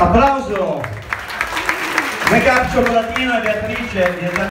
Applauso! Make up cioccolatino e Beatrice.